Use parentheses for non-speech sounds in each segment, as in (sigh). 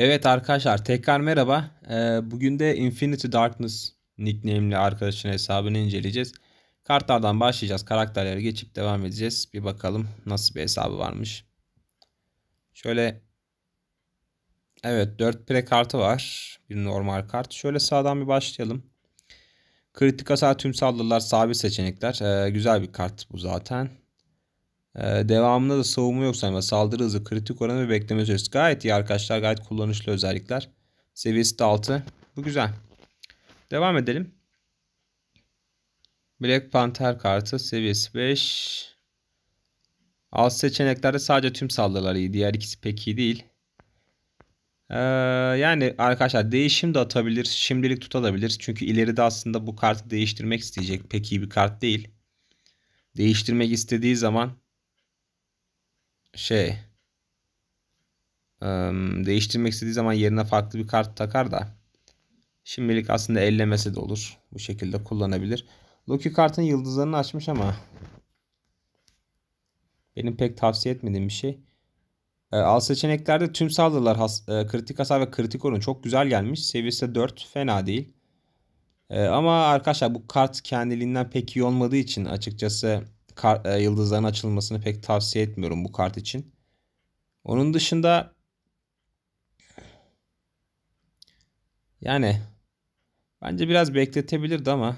Evet arkadaşlar tekrar merhaba. Ee, bugün de Infinity Darkness nickname'li arkadaşın hesabını inceleyeceğiz. Kartlardan başlayacağız. Karakterlere geçip devam edeceğiz. Bir bakalım nasıl bir hesabı varmış. Şöyle Evet 4 pre kartı var. Bir normal kart. Şöyle sağdan bir başlayalım. Kritik hasar tüm saldırılar sabit seçenekler. Ee, güzel bir kart bu zaten. Ee, devamında da savunma yok sayma, saldırı hızı, kritik oranı ve bekleme süresi. Gayet iyi arkadaşlar. Gayet kullanışlı özellikler. Seviyesi de 6. Bu güzel. Devam edelim. Black Panther kartı seviyesi 5. Alt seçeneklerde sadece tüm saldırılar iyi. Diğer ikisi pek iyi değil. Ee, yani arkadaşlar değişim de atabilir. Şimdilik tutabilir. Çünkü ileride aslında bu kartı değiştirmek isteyecek. Pek iyi bir kart değil. Değiştirmek istediği zaman şey değiştirmek istediği zaman yerine farklı bir kart takar da şimdilik aslında ellemesi de olur. Bu şekilde kullanabilir. Loki kartın yıldızlarını açmış ama benim pek tavsiye etmediğim bir şey. E, alt seçeneklerde tüm saldırılar e, kritik hasar ve kritik oran çok güzel gelmiş. Seviyesi 4 fena değil. E, ama arkadaşlar bu kart kendiliğinden pek iyi olmadığı için açıkçası kar, e, yıldızların açılmasını pek tavsiye etmiyorum bu kart için. Onun dışında yani bence biraz bekletebilirdi ama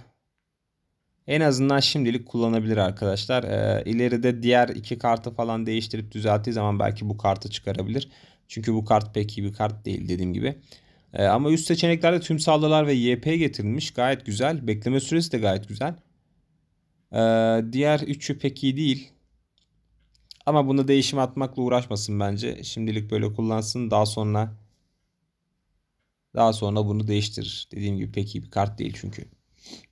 en azından şimdilik kullanabilir arkadaşlar. E, ileride diğer iki kartı falan değiştirip düzelttiği zaman belki bu kartı çıkarabilir. Çünkü bu kart pek iyi bir kart değil dediğim gibi. E, ama üst seçeneklerde tüm saldırılar ve YP getirilmiş. Gayet güzel. Bekleme süresi de gayet güzel. Ee, diğer üçü pek iyi değil. Ama bunu değişim atmakla uğraşmasın bence. Şimdilik böyle kullansın. Daha sonra daha sonra bunu değiştirir. Dediğim gibi pek iyi bir kart değil çünkü.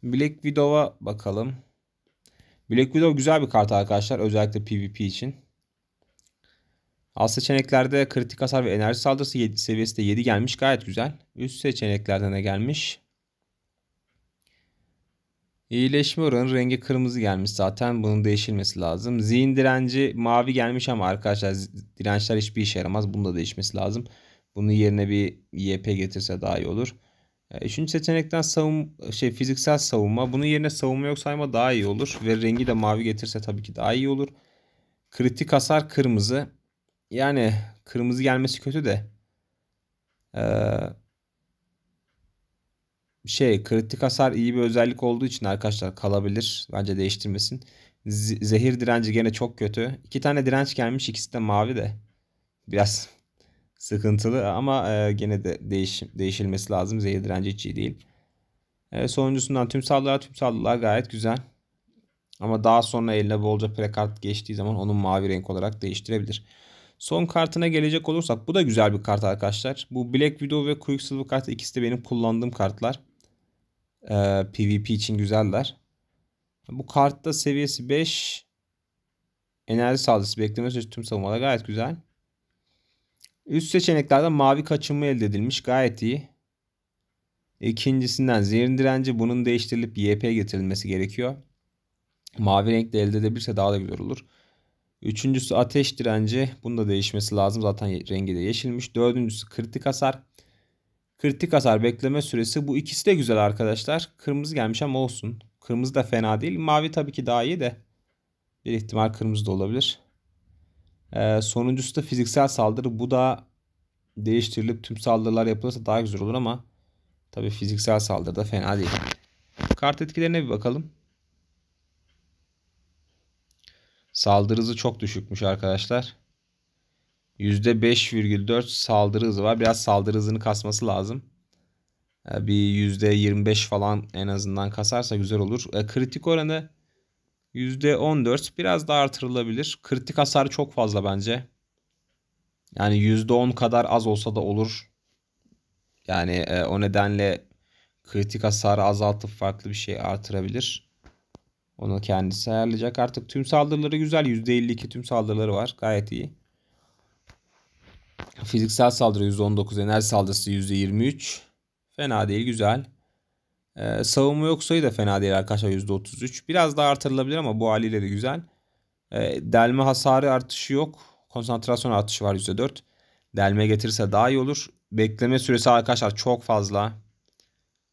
Black Widow'a bakalım. Black Widow güzel bir kart arkadaşlar. Özellikle PvP için. Alt seçeneklerde kritik hasar ve enerji saldırısı 7 seviyesi de 7 gelmiş. Gayet güzel. Üst seçeneklerde ne gelmiş? İyileşme oranı rengi kırmızı gelmiş zaten. Bunun değişilmesi lazım. Zihin direnci mavi gelmiş ama arkadaşlar dirençler hiçbir işe yaramaz. Bunun da değişmesi lazım. Bunun yerine bir YP getirse daha iyi olur. E, üçüncü seçenekten savun şey fiziksel savunma. Bunun yerine savunma yok sayma daha iyi olur. Ve rengi de mavi getirse tabii ki daha iyi olur. Kritik hasar kırmızı. Yani kırmızı gelmesi kötü de. Ee, şey kritik hasar iyi bir özellik olduğu için arkadaşlar kalabilir. Bence değiştirmesin. Z- zehir direnci gene çok kötü. İki tane direnç gelmiş ikisi de mavi de. Biraz (laughs) sıkıntılı ama e, gene de değiş değişilmesi lazım. Zehir direnci hiç iyi değil. E, sonuncusundan tüm saldırılar tüm saldırılar gayet güzel. Ama daha sonra eline bolca prekart geçtiği zaman onun mavi renk olarak değiştirebilir. Son kartına gelecek olursak bu da güzel bir kart arkadaşlar. Bu Black Widow ve Quicksilver kartı ikisi de benim kullandığım kartlar. Ee, PvP için güzeller. Bu kartta seviyesi 5. Enerji saldırısı bekleme süresi tüm savunmalar gayet güzel. Üst seçeneklerde mavi kaçınma elde edilmiş. Gayet iyi. İkincisinden zehrin direnci bunun değiştirilip YP getirilmesi gerekiyor. Mavi renkte elde edebilirse daha da güzel olur. Üçüncüsü ateş direnci. Bunun da değişmesi lazım. Zaten rengi de yeşilmiş. Dördüncüsü kritik hasar. Kritik hasar bekleme süresi. Bu ikisi de güzel arkadaşlar. Kırmızı gelmiş ama olsun. Kırmızı da fena değil. Mavi tabii ki daha iyi de. Bir ihtimal kırmızı da olabilir. Ee, sonuncusu da fiziksel saldırı. Bu da değiştirilip tüm saldırılar yapılırsa daha güzel olur ama tabii fiziksel saldırı da fena değil. Kart etkilerine bir bakalım. Saldırı hızı çok düşükmüş arkadaşlar. %5,4 saldırı hızı var. Biraz saldırı hızını kasması lazım. Ee, bir %25 falan en azından kasarsa güzel olur. E, kritik oranı %14 biraz daha artırılabilir. Kritik hasar çok fazla bence. Yani %10 kadar az olsa da olur. Yani e, o nedenle kritik hasarı azaltıp farklı bir şey artırabilir. Onu kendisi ayarlayacak. Artık tüm saldırıları güzel. %52 tüm saldırıları var. Gayet iyi. Fiziksel saldırı %19, enerji saldırısı %23. Fena değil, güzel. Ee, savunma yok sayı da fena değil arkadaşlar %33. Biraz daha artırılabilir ama bu haliyle de güzel. Ee, delme hasarı artışı yok. Konsantrasyon artışı var %4. Delme getirirse daha iyi olur. bekleme süresi arkadaşlar çok fazla.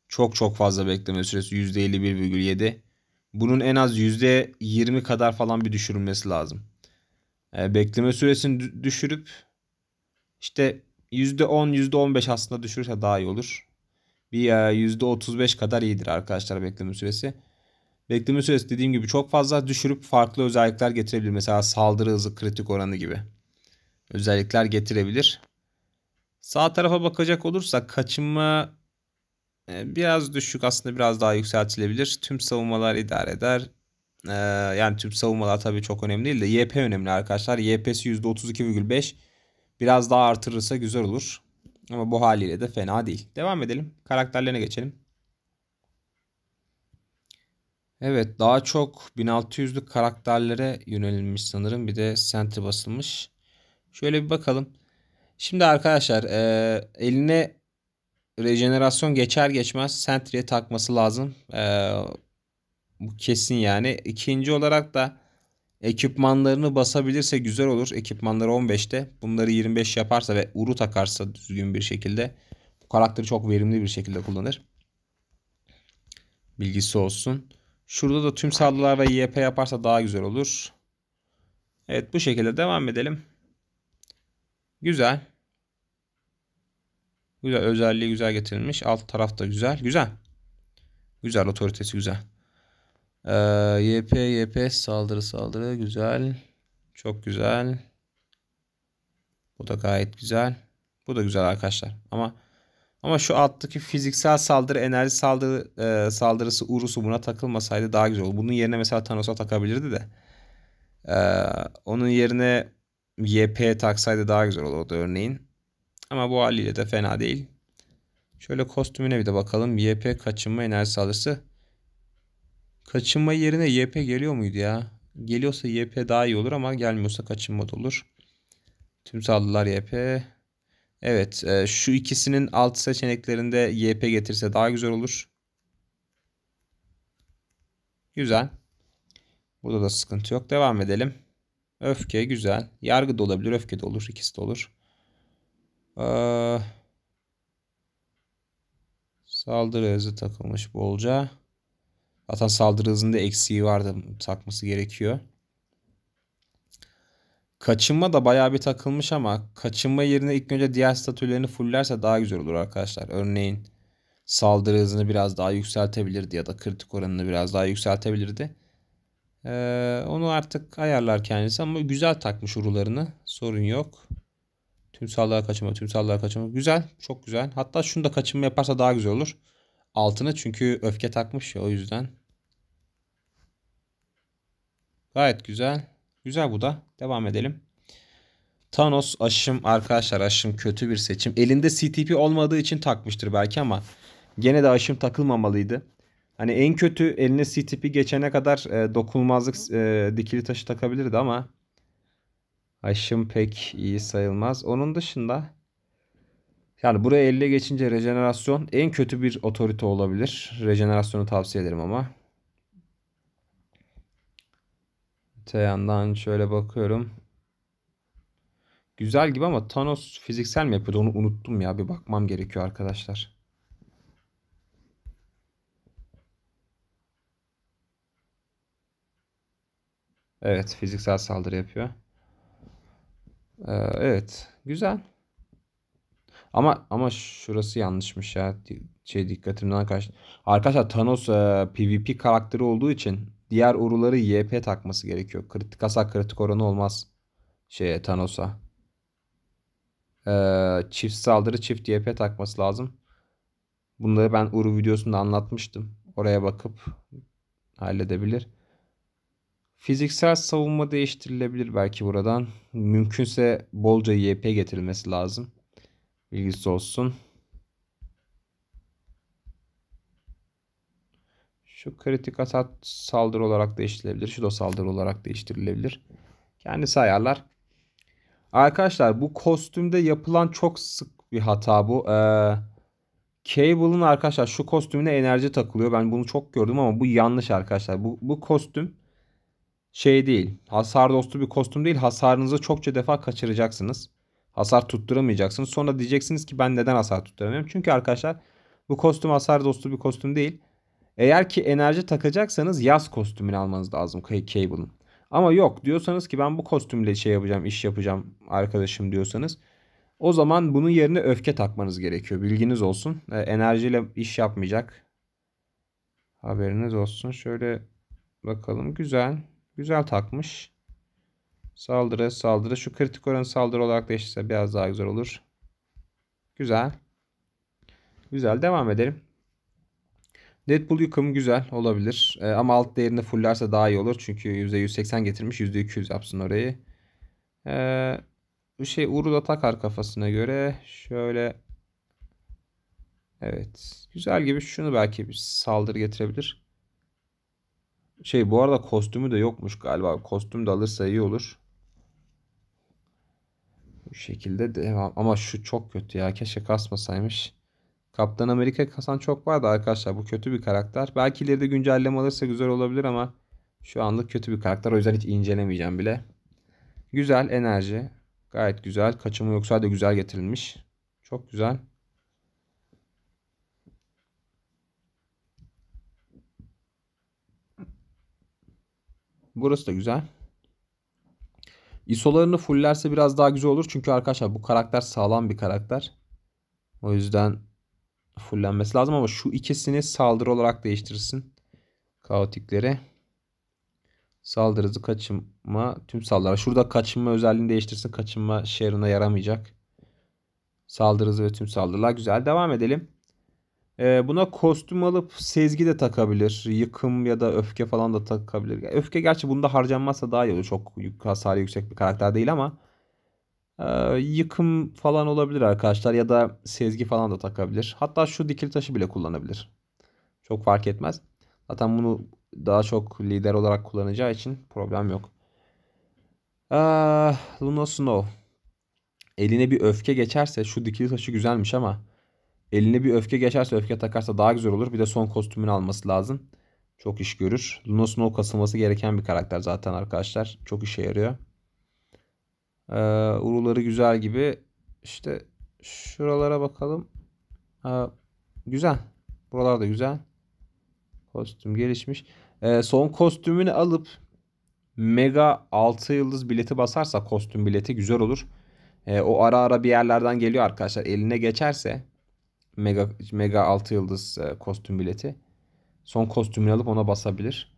Çok çok fazla bekleme süresi %51,7. Bunun en az %20 kadar falan bir düşürülmesi lazım. E, bekleme süresini düşürüp işte %10 %15 aslında düşürürse daha iyi olur. Bir %35 kadar iyidir arkadaşlar bekleme süresi. Bekleme süresi dediğim gibi çok fazla düşürüp farklı özellikler getirebilir. Mesela saldırı hızı, kritik oranı gibi özellikler getirebilir. Sağ tarafa bakacak olursak kaçınma e, biraz düşük aslında biraz daha yükseltilebilir. Tüm savunmalar idare eder. Ee, yani tüm savunmalar tabii çok önemli değil de YP önemli arkadaşlar. YP'si %32,5 biraz daha artırırsa güzel olur. Ama bu haliyle de fena değil. Devam edelim. Karakterlerine geçelim. Evet daha çok 1600'lük karakterlere yönelilmiş sanırım. Bir de senti basılmış. Şöyle bir bakalım. Şimdi arkadaşlar e, eline rejenerasyon geçer geçmez Sentry'e takması lazım. E, bu kesin yani. İkinci olarak da ekipmanlarını basabilirse güzel olur. Ekipmanları 15'te. Bunları 25 yaparsa ve uru takarsa düzgün bir şekilde bu karakteri çok verimli bir şekilde kullanır. Bilgisi olsun. Şurada da tüm saldırılar ve YP yaparsa daha güzel olur. Evet bu şekilde devam edelim. Güzel. Güzel özelliği güzel getirilmiş. Alt taraf da güzel. Güzel. Güzel otoritesi güzel. Ee, YP YP saldırı saldırı güzel. Çok güzel. Bu da gayet güzel. Bu da güzel arkadaşlar. Ama ama şu alttaki fiziksel saldırı, enerji saldırı e, saldırısı Urus'u buna takılmasaydı daha güzel olur. Bunun yerine mesela Thanos'a takabilirdi de. E, onun yerine YP taksaydı daha güzel olurdu örneğin. Ama bu haliyle de fena değil. Şöyle kostümüne bir de bakalım. YP kaçınma enerji saldırısı. Kaçınma yerine YP geliyor muydu ya? Geliyorsa YP daha iyi olur ama gelmiyorsa kaçınma da olur. Tüm saldırılar YP. Evet e, şu ikisinin alt seçeneklerinde YP getirse daha güzel olur. Güzel. Burada da sıkıntı yok. Devam edelim. Öfke güzel. Yargı da olabilir. Öfke de olur. İkisi de olur. Ee, saldırı hızı takılmış bolca. Zaten saldırı hızında eksiği vardı. Takması gerekiyor. Kaçınma da bayağı bir takılmış ama kaçınma yerine ilk önce diğer statülerini fullerse daha güzel olur arkadaşlar. Örneğin saldırı hızını biraz daha yükseltebilirdi ya da kritik oranını biraz daha yükseltebilirdi. Ee, onu artık ayarlar kendisi ama güzel takmış urularını. Sorun yok. Tüm saldırı kaçınma, tüm saldırı kaçınma. Güzel, çok güzel. Hatta şunu da kaçınma yaparsa daha güzel olur. Altına çünkü öfke takmış ya o yüzden. Gayet güzel. Güzel bu da. Devam edelim. Thanos aşım arkadaşlar aşım kötü bir seçim. Elinde CTP olmadığı için takmıştır belki ama gene de aşım takılmamalıydı. Hani en kötü eline CTP geçene kadar e, dokunulmazlık e, dikili taşı takabilirdi ama aşım pek iyi sayılmaz. Onun dışında yani buraya elle geçince rejenerasyon en kötü bir otorite olabilir. Rejenerasyonu tavsiye ederim ama. Öte yandan şöyle bakıyorum. Güzel gibi ama Thanos fiziksel mi yapıyordu onu unuttum ya. Bir bakmam gerekiyor arkadaşlar. Evet fiziksel saldırı yapıyor. Ee, evet güzel. Ama ama şurası yanlışmış ya. Şey dikkatimden kaç. Arkadaşlar Thanos e, PvP karakteri olduğu için diğer uruları YP takması gerekiyor. Kritik hasar kritik oranı olmaz şeye Thanos'a. Ee, çift saldırı çift YP takması lazım. Bunları ben Uru videosunda anlatmıştım. Oraya bakıp halledebilir. Fiziksel savunma değiştirilebilir belki buradan. Mümkünse bolca YP getirilmesi lazım. Bilgisi olsun. Şu kritik atak saldırı olarak değiştirilebilir. Şu da saldırı olarak değiştirilebilir. Kendisi ayarlar. Arkadaşlar bu kostümde yapılan çok sık bir hata bu. Ee, Cable'ın arkadaşlar şu kostümüne enerji takılıyor. Ben bunu çok gördüm ama bu yanlış arkadaşlar. Bu, bu kostüm şey değil. Hasar dostu bir kostüm değil. Hasarınızı çokça defa kaçıracaksınız. Hasar tutturamayacaksınız. Sonra diyeceksiniz ki ben neden hasar tutturamıyorum? Çünkü arkadaşlar bu kostüm hasar dostu bir kostüm değil. Eğer ki enerji takacaksanız yaz kostümünü almanız lazım Cable'ın. Ama yok diyorsanız ki ben bu kostümle şey yapacağım, iş yapacağım arkadaşım diyorsanız o zaman bunun yerine öfke takmanız gerekiyor. Bilginiz olsun. E, enerjiyle iş yapmayacak. Haberiniz olsun. Şöyle bakalım. Güzel. Güzel takmış. Saldırı, saldırı. Şu kritik oranı saldırı olarak değiştirse biraz daha güzel olur. Güzel. Güzel. Devam edelim. Deadpool yıkım güzel olabilir. E, ama alt değerini fullerse daha iyi olur. Çünkü %180 getirmiş. %200 yapsın orayı. E, bu şey Uğur da takar kafasına göre. Şöyle. Evet. Güzel gibi. Şunu belki bir saldırı getirebilir. Şey bu arada kostümü de yokmuş galiba. Kostüm de alırsa iyi olur. Şekilde devam. Ama şu çok kötü ya. Keşke kasmasaymış. Kaptan Amerika kasan çok vardı arkadaşlar. Bu kötü bir karakter. Belki ileride güncelleme alırsa güzel olabilir ama şu anlık kötü bir karakter. O yüzden hiç incelemeyeceğim bile. Güzel enerji. Gayet güzel. Kaçımı yoksa da güzel getirilmiş. Çok güzel. Burası da güzel. ISO'larını fulllerse biraz daha güzel olur. Çünkü arkadaşlar bu karakter sağlam bir karakter. O yüzden fullenmesi lazım ama şu ikisini saldırı olarak değiştirsin. Kaotikleri. Saldırı hızı kaçınma tüm saldırı. Şurada kaçınma özelliğini değiştirsin. Kaçınma share'ına yaramayacak. Saldırı hızı ve tüm saldırılar. Güzel. Devam edelim. Ee, buna kostüm alıp sezgi de takabilir. Yıkım ya da öfke falan da takabilir. Öfke gerçi bunda harcanmazsa daha iyi olur. Çok hasarı yüksek bir karakter değil ama ee, yıkım falan olabilir arkadaşlar ya da sezgi falan da takabilir. Hatta şu dikil taşı bile kullanabilir. Çok fark etmez. Zaten bunu daha çok lider olarak kullanacağı için problem yok. Ah, Luna Snow. Eline bir öfke geçerse şu dikili taşı güzelmiş ama eline bir öfke geçerse öfke takarsa daha güzel olur. Bir de son kostümünü alması lazım. Çok iş görür. Luna Snow kasılması gereken bir karakter zaten arkadaşlar. Çok işe yarıyor. Ee, uruları güzel gibi. İşte şuralara bakalım. Ee, güzel. Buralar da güzel. Kostüm gelişmiş. Ee, son kostümünü alıp Mega 6 yıldız bileti basarsa kostüm bileti güzel olur. Ee, o ara ara bir yerlerden geliyor arkadaşlar. Eline geçerse Mega Mega 6 yıldız e, kostüm bileti. Son kostümünü alıp ona basabilir.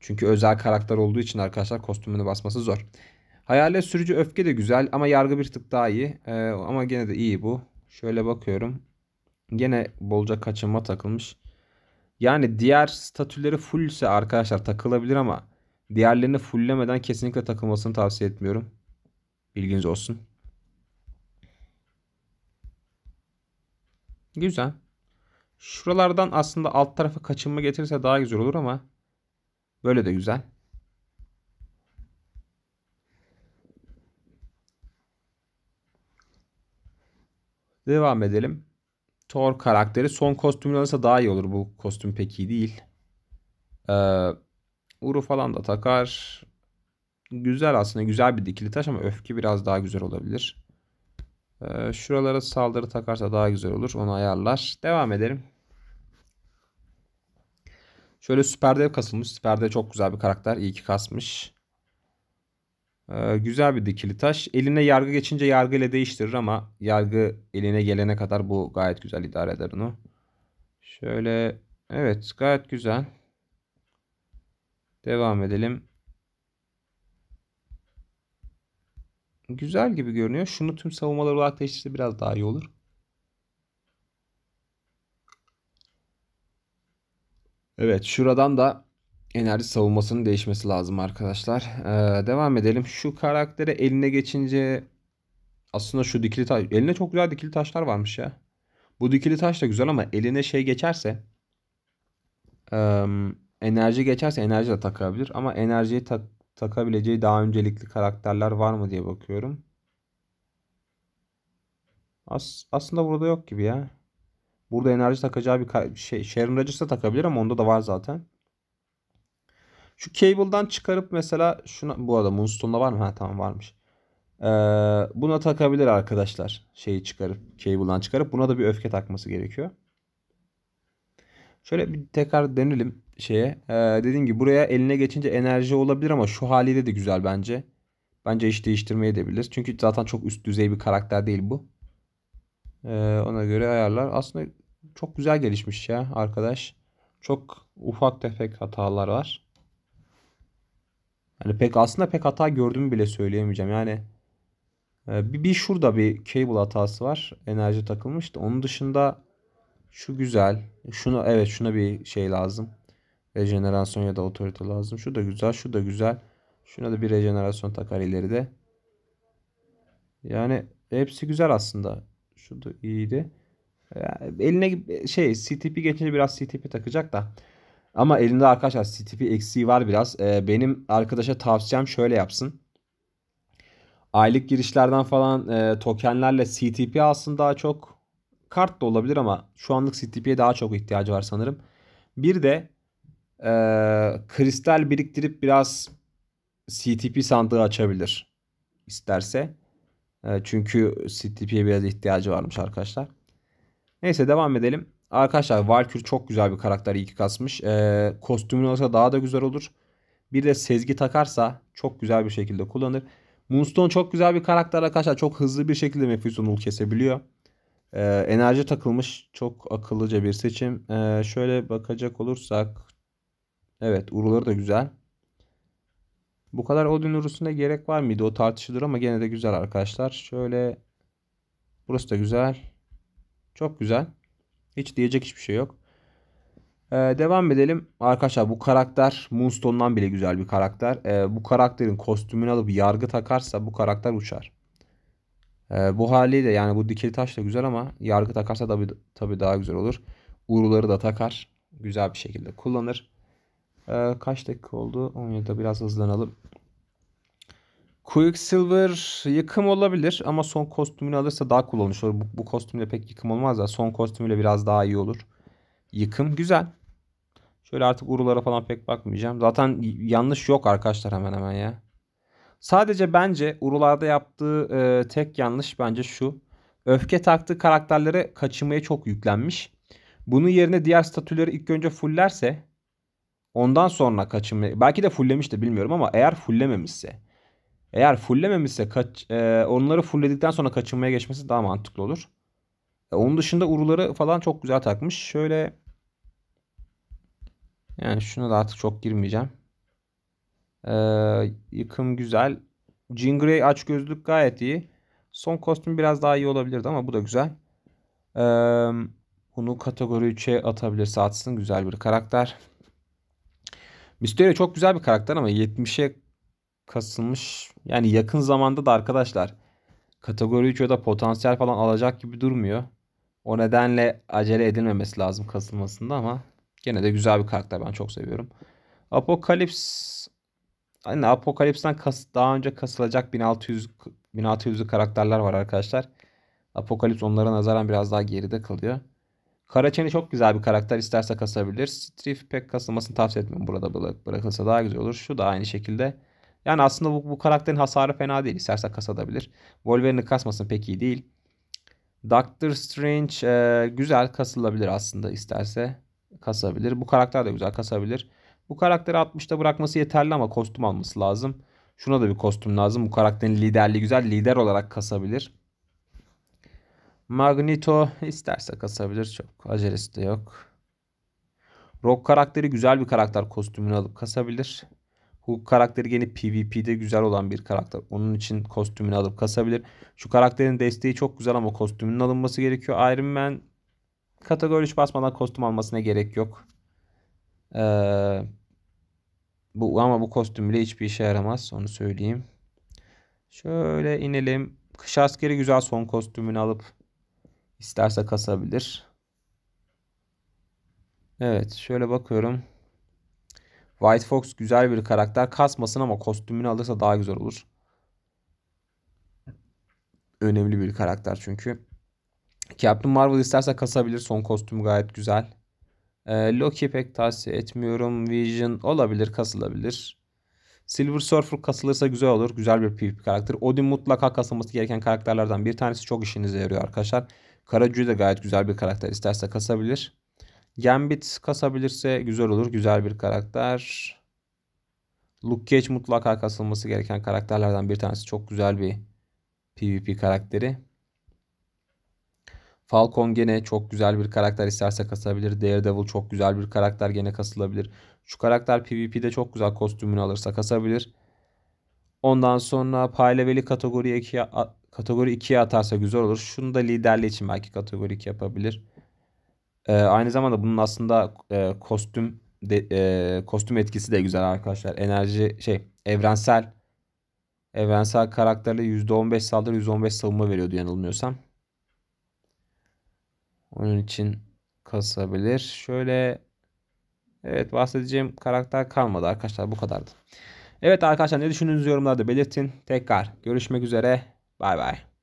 Çünkü özel karakter olduğu için arkadaşlar kostümünü basması zor. Hayalet sürücü öfke de güzel ama yargı bir tık daha iyi. Ee, ama gene de iyi bu. Şöyle bakıyorum. Gene bolca kaçınma takılmış. Yani diğer statüleri fullse arkadaşlar takılabilir ama diğerlerini fulllemeden kesinlikle takılmasını tavsiye etmiyorum. Bilginiz olsun. Güzel. Şuralardan aslında alt tarafa kaçınma getirirse daha güzel olur ama böyle de güzel. Devam edelim. Thor karakteri son kostümünü alırsa daha iyi olur. Bu kostüm pek iyi değil. Ee, Uru falan da takar. Güzel aslında. Güzel bir dikili taş ama öfke biraz daha güzel olabilir. Ee, şuralara saldırı takarsa daha güzel olur. Onu ayarlar. Devam edelim. Şöyle süper dev kasılmış. Süper dev çok güzel bir karakter. İyi ki kasmış. Ee, güzel bir dikili taş. Eline yargı geçince yargı ile değiştirir ama yargı eline gelene kadar bu gayet güzel idare eder onu. Şöyle evet gayet güzel. Devam edelim. Güzel gibi görünüyor. Şunu tüm savunmalar olarak değiştirse biraz daha iyi olur. Evet şuradan da enerji savunmasının değişmesi lazım arkadaşlar. Ee, devam edelim. Şu karaktere eline geçince aslında şu dikili taş. Eline çok güzel dikili taşlar varmış ya. Bu dikili taş da güzel ama eline şey geçerse e, enerji geçerse enerji de takabilir. Ama enerjiyi tak takabileceği daha öncelikli karakterler var mı diye bakıyorum. As aslında burada yok gibi ya. Burada enerji takacağı bir şey. Sharon Rodgers'a takabilir ama onda da var zaten. Şu cable'dan çıkarıp mesela şuna bu arada Moonstone'da var mı? Ha tamam varmış. Ee, buna takabilir arkadaşlar. Şeyi çıkarıp, cable'dan çıkarıp buna da bir öfke takması gerekiyor. Şöyle bir tekrar dönelim şeye. Ee, dediğim gibi buraya eline geçince enerji olabilir ama şu haliyle de güzel bence. Bence hiç değiştirmeye edebilir. Çünkü zaten çok üst düzey bir karakter değil bu. Ee, ona göre ayarlar. Aslında çok güzel gelişmiş ya arkadaş. Çok ufak tefek hatalar var. Hani pek aslında pek hata gördüğümü bile söyleyemeyeceğim. Yani e, bir, bir şurada bir cable hatası var. Enerji takılmıştı. Onun dışında şu güzel. Şunu evet şuna bir şey lazım. Rejenerasyon ya da otorite lazım. Şu da güzel. Şu da güzel. Şuna da bir rejenerasyon takar ileride. Yani hepsi güzel aslında. Şu da iyiydi. Yani eline şey CTP geçince biraz CTP takacak da. Ama elinde arkadaşlar CTP eksiği var biraz. Ee, benim arkadaşa tavsiyem şöyle yapsın. Aylık girişlerden falan e, tokenlerle CTP alsın daha çok. Kart da olabilir ama şu anlık CTP'ye daha çok ihtiyacı var sanırım. Bir de e, kristal biriktirip biraz CTP sandığı açabilir isterse. E, çünkü CTP'ye biraz ihtiyacı varmış arkadaşlar. Neyse devam edelim. Arkadaşlar Valkyrie çok güzel bir karakter iyi ki kasmış. E, kostümün olsa daha da güzel olur. Bir de Sezgi takarsa çok güzel bir şekilde kullanır. Moonstone çok güzel bir karakter arkadaşlar. Çok hızlı bir şekilde Mephiston'u kesebiliyor. Ee, enerji takılmış. Çok akıllıca bir seçim. Ee, şöyle bakacak olursak. Evet uruları da güzel. Bu kadar Odin urusuna gerek var mıydı? O tartışılır ama gene de güzel arkadaşlar. Şöyle. Burası da güzel. Çok güzel. Hiç diyecek hiçbir şey yok. Ee, devam edelim. Arkadaşlar bu karakter Moonstone'dan bile güzel bir karakter. Ee, bu karakterin kostümünü alıp yargı takarsa bu karakter uçar. Ee, bu haliyle yani bu dikili taş da güzel ama yargı takarsa tabii, tabii daha güzel olur. Uruları da takar. Güzel bir şekilde kullanır. Ee, kaç dakika oldu? 17'de biraz hızlanalım. Quicksilver yıkım olabilir ama son kostümünü alırsa daha kullanışlı olur. Bu, bu kostümle pek yıkım olmaz da son kostümüyle biraz daha iyi olur. Yıkım güzel. Şöyle artık urulara falan pek bakmayacağım. Zaten yanlış yok arkadaşlar hemen hemen ya. Sadece bence urularda yaptığı e, tek yanlış bence şu. Öfke taktığı karakterlere kaçırmaya çok yüklenmiş. Bunun yerine diğer statüleri ilk önce fullerse ondan sonra kaçınmaya belki de fullemiştir bilmiyorum ama eğer fullememişse eğer fullememişse kaç, e, onları fullledikten sonra kaçınmaya geçmesi daha mantıklı olur. E, onun dışında uruları falan çok güzel takmış. Şöyle yani şuna da artık çok girmeyeceğim. Ee, yıkım güzel. Jean Grey aç gözlük gayet iyi. Son kostüm biraz daha iyi olabilirdi ama bu da güzel. Ee, bunu kategori 3'e atabilirse atsın. Güzel bir karakter. Mysterio çok güzel bir karakter ama 70'e kasılmış. Yani yakın zamanda da arkadaşlar kategori 3 ya da potansiyel falan alacak gibi durmuyor. O nedenle acele edilmemesi lazım kasılmasında ama gene de güzel bir karakter ben çok seviyorum. Apokalips Hani Apokalips'ten kas, daha önce kasılacak 1600 1600'lü karakterler var arkadaşlar. Apokalips onlara nazaran biraz daha geride kalıyor. Karaçeni çok güzel bir karakter. isterse kasabilir. Strif pek kasılmasını tavsiye etmiyorum. Burada bırakılsa daha güzel olur. Şu da aynı şekilde. Yani aslında bu, bu karakterin hasarı fena değil. İsterse kasabilir. Wolverine'i kasmasın pek iyi değil. Doctor Strange e, güzel kasılabilir aslında isterse kasabilir. Bu karakter de güzel kasabilir. Bu karakteri 60'ta bırakması yeterli ama kostüm alması lazım. Şuna da bir kostüm lazım. Bu karakterin liderliği güzel. Lider olarak kasabilir. Magneto isterse kasabilir. Çok acelesi de yok. Rock karakteri güzel bir karakter. Kostümünü alıp kasabilir. Hulk karakteri yine PvP'de güzel olan bir karakter. Onun için kostümünü alıp kasabilir. Şu karakterin desteği çok güzel ama kostümünün alınması gerekiyor. Iron Man kategori 3 basmadan kostüm almasına gerek yok. Ee, bu ama bu kostüm bile hiçbir işe yaramaz. Onu söyleyeyim. Şöyle inelim. Kış askeri güzel son kostümünü alıp isterse kasabilir. Evet şöyle bakıyorum. White Fox güzel bir karakter. Kasmasın ama kostümünü alırsa daha güzel olur. Önemli bir karakter çünkü. Captain Marvel isterse kasabilir. Son kostümü gayet güzel. E, Loki pek tavsiye etmiyorum. Vision olabilir, kasılabilir. Silver Surfer kasılırsa güzel olur. Güzel bir PvP karakter. Odin mutlaka kasılması gereken karakterlerden bir tanesi. Çok işinize yarıyor arkadaşlar. Karacu'yu da gayet güzel bir karakter. İsterse kasabilir. Gambit kasabilirse güzel olur. Güzel bir karakter. Luke Cage mutlaka kasılması gereken karakterlerden bir tanesi. Çok güzel bir PvP karakteri. Falcon gene çok güzel bir karakter isterse kasabilir. Daredevil çok güzel bir karakter gene kasılabilir. Şu karakter PvP'de çok güzel kostümünü alırsa kasabilir. Ondan sonra Payleveli kategori 2'ye kategori 2'ye atarsa güzel olur. Şunu da liderliği için belki kategori 2 yapabilir. Ee, aynı zamanda bunun aslında e, kostüm de, e, kostüm etkisi de güzel arkadaşlar. Enerji şey evrensel evrensel karakterle %15 saldırı %15 savunma veriyordu yanılmıyorsam. Onun için kasabilir. Şöyle evet bahsedeceğim karakter kalmadı arkadaşlar bu kadardı. Evet arkadaşlar ne düşündüğünüzü yorumlarda belirtin. Tekrar görüşmek üzere. Bay bay.